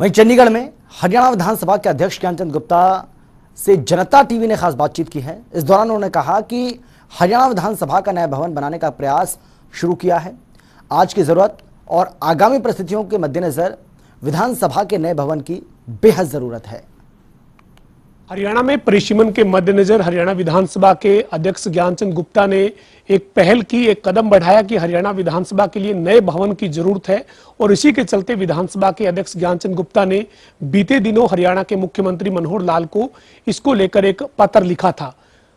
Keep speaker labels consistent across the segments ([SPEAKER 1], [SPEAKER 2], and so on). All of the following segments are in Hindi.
[SPEAKER 1] वहीं चंडीगढ़ में हरियाणा विधानसभा के अध्यक्ष ज्ञानचंद गुप्ता से जनता टीवी ने खास बातचीत की है। इस दौरान उन्होंने कहा कि हरियाणा विधानसभा का नया भवन बनाने का प्रयास शुरू किया है। आज की ज़रूरत और आगामी परिस्थितियों के मद्देनजर विधानसभा के नए भवन की बेहद ज़रूरत है।
[SPEAKER 2] हरियाणा में परिसीमन के मद्देनजर हरियाणा विधानसभा के अध्यक्ष ज्ञानचंद गुप्ता ने एक पहल की, एक कदम बढ़ाया कि हरियाणा विधानसभा के लिए नए भवन की ज़रूरत है और इसी के चलते विधानसभा के अध्यक्ष ज्ञानचंद गुप्ता ने बीते दिनों हरियाणा के मुख्यमंत्री मनोहर लाल को इसको लेकर एक पत्र लिखा था।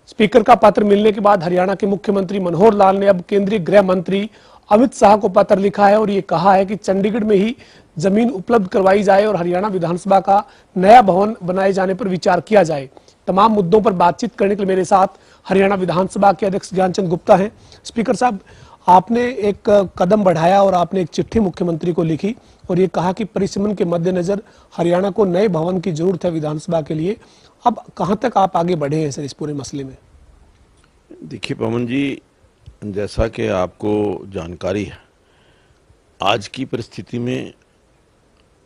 [SPEAKER 2] स्पीकर का पत्र मिलने के बाद हरियाणा के मुख्यमंत्री मनोहर लाल ने अब केंद्रीय गृह मंत्री अमित शाह को पत्र लिखा है और ये कहा है कि चंडीगढ़ में ही ज़मीन उपलब्ध करवाई जाए और हरियाणा विधानसभा का नया भवन बनाए जाने पर विचार किया जाए। तमाम मुद्दों पर बातचीत करने के लिए मेरे साथ हरियाणा विधानसभा के अध्यक्ष ज्ञानचंद गुप्ता हैं। स्पीकर साहब, आपने एक कदम बढ़ाया और आपने एक चिट्ठी मुख्यमंत्री को लिखी और ये कहा कि परिसीमन के मद्देनजर हरियाणा को नए भवन की ज़रूरत है विधानसभा के लिए। अब कहाँ तक आप आगे बढ़े हैं सर इस पूरे मसले में?
[SPEAKER 3] देखिए पवन जी जैसा कि आपको जानकारी है, आज की परिस्थिति में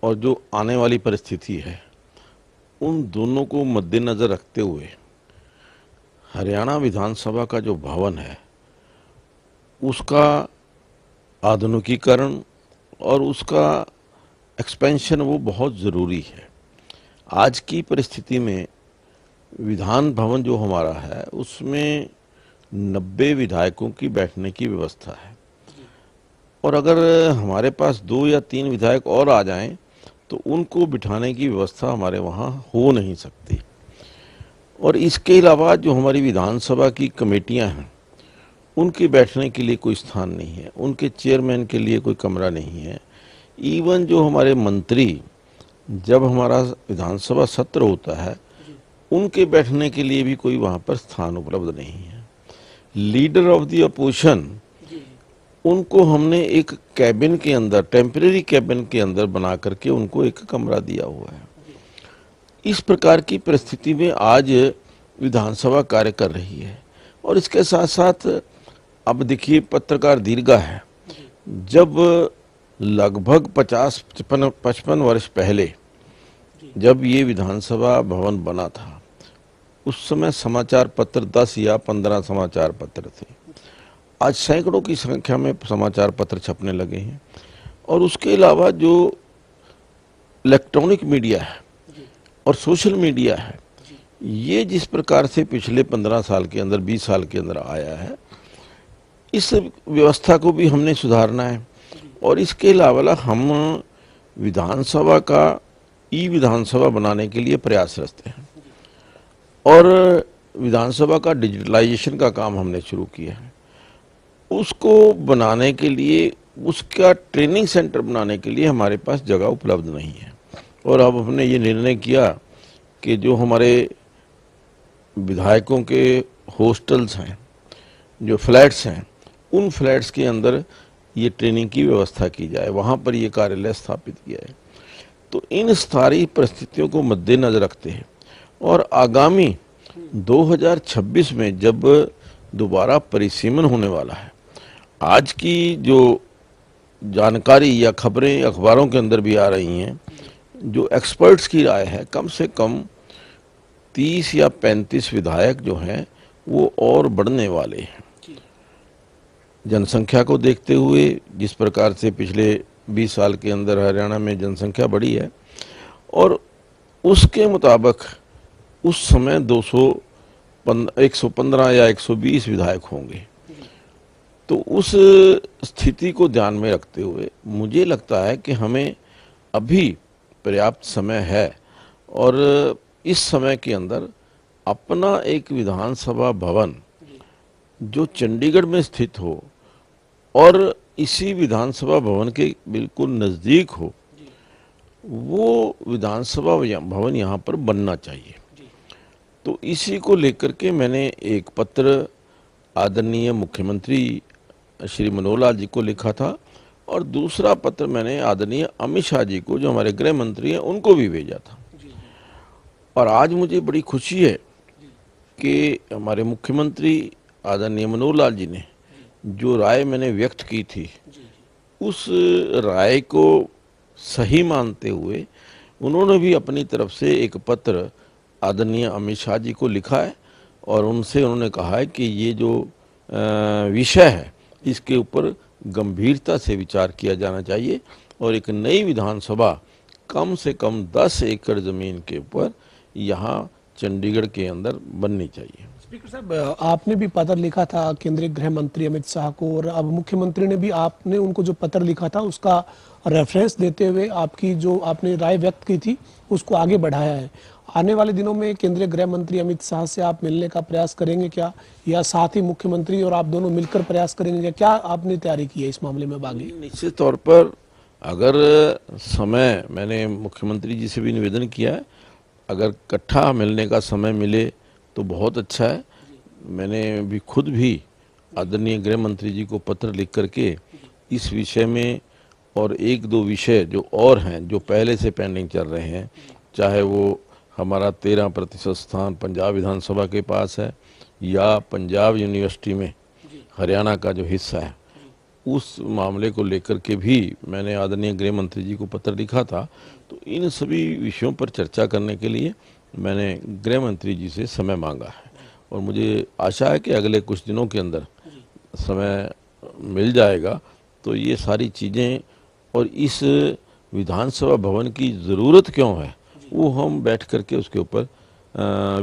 [SPEAKER 3] और जो आने वाली परिस्थिति है, उन दोनों को मद्देनज़र रखते हुए हरियाणा विधानसभा का जो भवन है, उसका आधुनिकीकरण और उसका एक्सपेंशन वो बहुत ज़रूरी है। आज की परिस्थिति में विधान भवन जो हमारा है, उसमें नब्बे विधायकों की बैठने की व्यवस्था है। और अगर हमारे पास दो या तीन विधायक और आ जाएँ तो उनको बिठाने की व्यवस्था हमारे वहाँ हो नहीं सकती। और इसके अलावा जो हमारी विधानसभा की कमेटियाँ हैं, उनके बैठने के लिए कोई स्थान नहीं है, उनके चेयरमैन के लिए कोई कमरा नहीं है। इवन जो हमारे मंत्री, जब हमारा विधानसभा सत्र होता है, उनके बैठने के लिए भी कोई वहाँ पर स्थान उपलब्ध नहीं है। लीडर ऑफ़ द अपोजिशन उनको हमने एक कैबिन के अंदर टेम्परेरी कैबिन के अंदर बना करके उनको एक कमरा दिया हुआ है। इस प्रकार की परिस्थिति में आज विधानसभा कार्य कर रही है। और इसके साथ साथ अब देखिए पत्रकार दीर्घा है। जब लगभग पचास पचपन पचपन वर्ष पहले जब ये विधानसभा भवन बना था उस समय समाचार पत्र दस या पंद्रह समाचार पत्र थे। आज सैकड़ों की संख्या में समाचार पत्र छपने लगे हैं। और उसके अलावा जो इलेक्ट्रॉनिक मीडिया है और सोशल मीडिया है, ये जिस प्रकार से पिछले पंद्रह साल के अंदर, बीस साल के अंदर आया है, इस व्यवस्था को भी हमने सुधारना है। और इसके अलावा हम विधानसभा का, ई विधानसभा बनाने के लिए प्रयासरत हैं। और विधानसभा का डिजिटलाइजेशन का काम हमने शुरू किया है। उसको बनाने के लिए, उसका ट्रेनिंग सेंटर बनाने के लिए हमारे पास जगह उपलब्ध नहीं है। और अब हमने ये निर्णय किया कि जो हमारे विधायकों के हॉस्टल्स हैं, जो फ्लैट्स हैं, उन फ्लैट्स के अंदर ये ट्रेनिंग की व्यवस्था की जाए, वहाँ पर ये कार्यालय स्थापित किया है तो इन सारी परिस्थितियों को मद्देनजर रखते हैं। और आगामी 2026 में जब दोबारा परिसीमन होने वाला है, आज की जो जानकारी या खबरें अखबारों के अंदर भी आ रही हैं, जो एक्सपर्ट्स की राय है, कम से कम 30 या 35 विधायक जो हैं, वो और बढ़ने वाले हैं। जनसंख्या को देखते हुए, जिस प्रकार से पिछले 20 साल के अंदर हरियाणा में जनसंख्या बढ़ी है, और उसके मुताबिक उस समय 200 115 या 120 विधायक होंगे। तो उस स्थिति को ध्यान में रखते हुए मुझे लगता है कि हमें अभी पर्याप्त समय है और इस समय के अंदर अपना एक विधानसभा भवन जो चंडीगढ़ में स्थित हो और इसी विधानसभा भवन के बिल्कुल नज़दीक हो, वो विधानसभा भवन यहाँ पर बनना चाहिए। तो इसी को लेकर के मैंने एक पत्र आदरणीय मुख्यमंत्री श्री मनोहर लाल जी को लिखा था और दूसरा पत्र मैंने आदरणीय अमित शाह जी को जो हमारे गृह मंत्री हैं उनको भी भेजा था। और आज मुझे बड़ी खुशी है कि हमारे मुख्यमंत्री आदरणीय मनोहर लाल जी ने जो राय मैंने व्यक्त की थी उस राय को सही मानते हुए उन्होंने भी अपनी तरफ़ से एक पत्र आदरणीय अमित शाह जी को लिखा है और उनसे उन्होंने कहा है कि ये जो विषय है, इसके ऊपर गंभीरता से विचार किया जाना चाहिए और एक नई विधानसभा कम से कम 10 एकड़ ज़मीन के ऊपर यहाँ चंडीगढ़ के अंदर बननी चाहिए।
[SPEAKER 2] स्पीकर साहब आपने भी पत्र लिखा था केंद्रीय गृह मंत्री अमित शाह को और अब मुख्यमंत्री ने भी आपने उनको जो पत्र लिखा था उसका रेफरेंस देते हुए आपकी जो आपने राय व्यक्त की थी उसको आगे बढ़ाया है। आने वाले दिनों में केंद्रीय गृह मंत्री अमित शाह से आप मिलने का प्रयास करेंगे क्या? या साथ ही मुख्यमंत्री और आप दोनों मिलकर प्रयास करेंगे क्या? क्या आपने तैयारी की है इस मामले में बागी
[SPEAKER 3] निश्चित तौर पर अगर समय मैंने मुख्यमंत्री जी से भी निवेदन किया है अगर इकट्ठा मिलने का समय मिले तो बहुत अच्छा है। मैंने भी खुद भी आदरणीय गृह मंत्री जी को पत्र लिख करके इस विषय में और एक दो विषय जो और हैं, जो पहले से पेंडिंग चल रहे हैं, चाहे वो हमारा तेरह प्रतिशत स्थान पंजाब विधानसभा के पास है या पंजाब यूनिवर्सिटी में हरियाणा का जो हिस्सा है, उस मामले को लेकर के भी मैंने आदरणीय गृह मंत्री जी को पत्र लिखा था। तो इन सभी विषयों पर चर्चा करने के लिए मैंने गृह मंत्री जी से समय मांगा है और मुझे आशा है कि अगले कुछ दिनों के अंदर समय मिल जाएगा। तो ये सारी चीज़ें और इस विधानसभा भवन की ज़रूरत क्यों है वो हम बैठ करके उसके ऊपर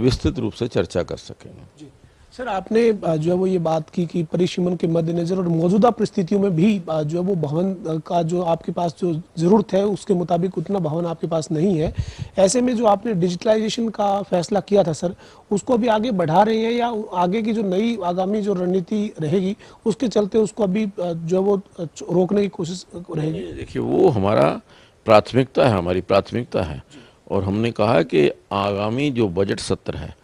[SPEAKER 3] विस्तृत रूप से चर्चा कर सकेंगे।
[SPEAKER 2] सर, आपने जो है वो ये बात की कि परिसीमन के मद्देनजर और मौजूदा परिस्थितियों में भी जो है वो भवन का जो आपके पास जो ज़रूरत है, उसके मुताबिक उतना भवन आपके पास नहीं है। ऐसे में जो आपने डिजिटलाइजेशन का फैसला किया था, सर, उसको अभी आगे बढ़ा रहे हैं या आगे की जो नई आगामी जो रणनीति रहेगी, उसके चलते उसको अभी जो है वो रोकने की कोशिश रहेगी?
[SPEAKER 3] देखिए, वो हमारा प्राथमिकता है, हमारी प्राथमिकता है। और हमने कहा कि आगामी जो बजट सत्र है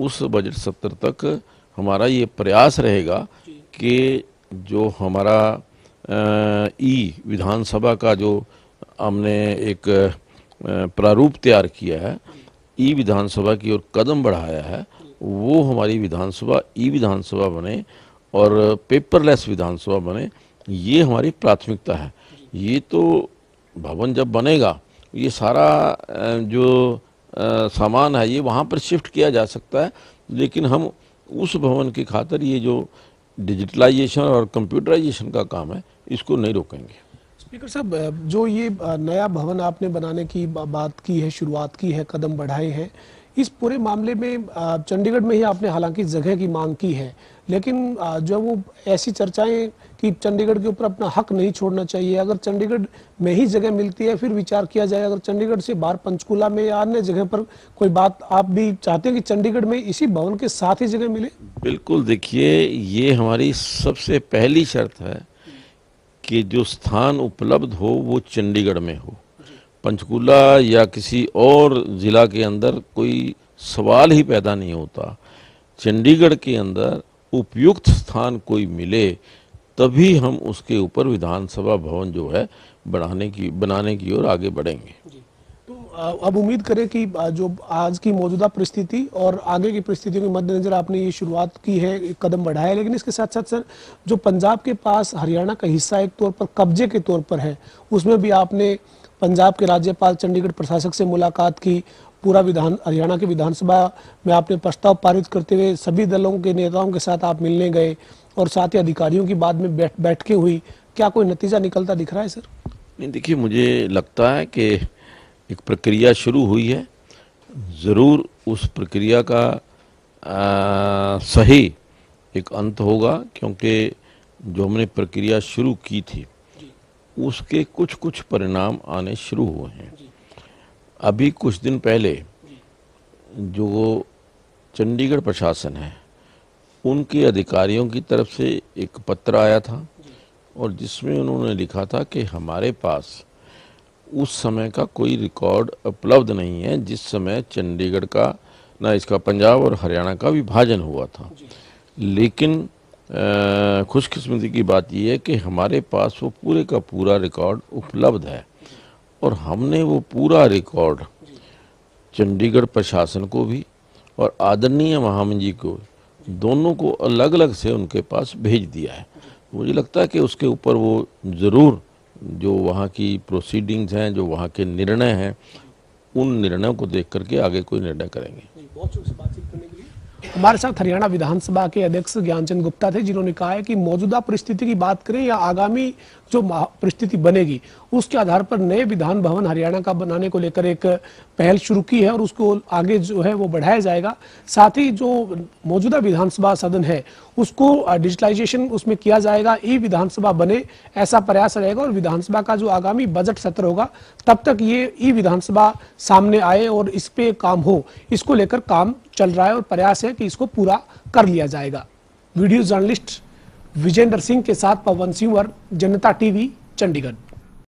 [SPEAKER 3] उस बजट सत्र तक हमारा ये प्रयास रहेगा कि जो हमारा ई विधानसभा का जो हमने एक प्रारूप तैयार किया है ई विधानसभा की ओर कदम बढ़ाया है वो हमारी विधानसभा ई विधानसभा बने और पेपरलेस विधानसभा बने ये हमारी प्राथमिकता है। ये तो भवन जब बनेगा ये सारा जो सामान है, ये वहाँ पर शिफ्ट किया जा सकता है, लेकिन हम उस भवन की खातर ये जो डिजिटलाइजेशन और कंप्यूटराइजेशन का काम है, इसको नहीं रोकेंगे।
[SPEAKER 2] स्पीकर साहब जो ये नया भवन आपने बनाने की बात की है, शुरुआत की है, कदम बढ़ाए हैं इस पूरे मामले में चंडीगढ़ में ही आपने हालाँकि जगह की मांग की है, लेकिन जो वो ऐसी चर्चाएँ कि चंडीगढ़ के ऊपर अपना हक नहीं छोड़ना चाहिए, अगर चंडीगढ़ में ही जगह मिलती है, फिर विचार किया जाए, अगर चंडीगढ़ से बाहर पंचकुला में या अन्य जगह पर कोई बात, आप भी चाहते हैं कि चंडीगढ़ में इसी भवन के साथ ही जगह मिले?
[SPEAKER 3] बिल्कुल, देखिए, ये हमारी सबसे पहली शर्त है कि जो स्थान उपलब्ध हो, वो चंडीगढ़ में हो। पंचकूला या किसी और ज़िला के अंदर कोई सवाल ही पैदा नहीं होता। चंडीगढ़ के अंदर उपयुक्त स्थान कोई मिले, तभी हम उसके ऊपर विधानसभा भवन जो है, बढ़ाने की, बनाने की ओर आगे बढ़ेंगे।
[SPEAKER 2] अब उम्मीद करें कि जो आज की मौजूदा परिस्थिति और आगे की परिस्थितियों के मद्देनजर आपने ये शुरुआत की है कदम बढ़ाया लेकिन इसके साथ साथ सर, जो पंजाब के पास हरियाणा का हिस्सा एक तौर पर, कब्जे के तौर पर है, उसमें भी आपने पंजाब के राज्यपाल चंडीगढ़ प्रशासक से मुलाकात की, पूरा विधान, हरियाणा के विधानसभा में आपने प्रस्ताव पारित करते हुए सभी दलों के नेताओं के साथ आप मिलने गए और साथ ही अधिकारियों की बाद में बैठ, बैठकें हुई। क्या कोई नतीजा निकलता दिख रहा है, सर?
[SPEAKER 3] नहीं, देखिए, मुझे लगता है कि एक प्रक्रिया शुरू हुई है ज़रूर उस प्रक्रिया का आ, सही एक अंत होगा क्योंकि जो हमने प्रक्रिया शुरू की थी उसके कुछ कुछ परिणाम आने शुरू हुए हैं। अभी कुछ दिन पहले जो। चंडीगढ़ प्रशासन है उनके अधिकारियों की तरफ़ से एक पत्र आया था और जिसमें उन्होंने लिखा था कि हमारे पास उस समय का कोई रिकॉर्ड उपलब्ध नहीं है जिस समय चंडीगढ़ का ना इसका पंजाब और हरियाणा का विभाजन हुआ था। लेकिन खुशकिस्मती की बात यह है कि हमारे पास वो पूरे का पूरा रिकॉर्ड उपलब्ध है और हमने वो पूरा रिकॉर्ड चंडीगढ़ प्रशासन को भी और आदरणीय महामंजी को दोनों को अलग अलग से उनके पास भेज दिया है। मुझे लगता है कि उसके ऊपर वो ज़रूर जो वहाँ की प्रोसीडिंग्स हैं, जो वहाँ के निर्णय हैं, उन निर्णयों को देख करके आगे कोई निर्णय करेंगे।
[SPEAKER 2] बहुत हमारे साथ हरियाणा विधानसभा के अध्यक्ष ज्ञानचंद गुप्ता थे, जिन्होंने कहा है कि मौजूदा परिस्थिति की बात करें या आगामी जो परिस्थिति बनेगी, उसके आधार पर नए विधान भवन हरियाणा का बनाने को लेकर एक पहल शुरू की है और उसको आगे जो है वो बढ़ाया जाएगा। साथ ही जो मौजूदा विधानसभा सदन है, उसको डिजिटलाइजेशन उसमें किया जाएगा, ई विधानसभा बने, ऐसा प्रयास रहेगा और विधानसभा का जो आगामी बजट सत्र होगा, तब तक ये ई विधानसभा सामने आए और इस पे काम हो। इसको लेकर काम चल रहा है और प्रयास है कि इसको पूरा कर लिया जाएगा। वीडियो जर्नलिस्ट विजेंद्र सिंह के साथ पवन सिंह और जनता टीवी, चंडीगढ़।